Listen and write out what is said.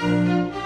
Música